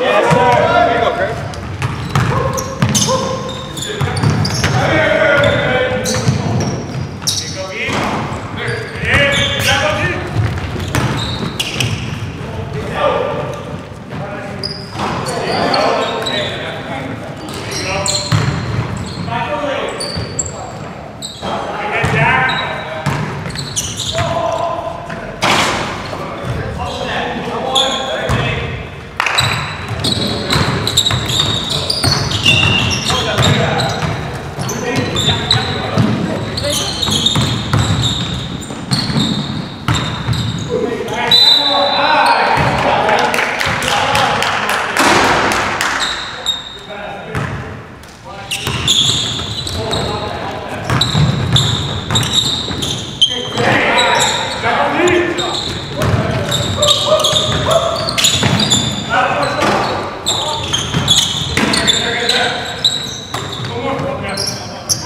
Yes.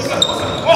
Awesome, awesome.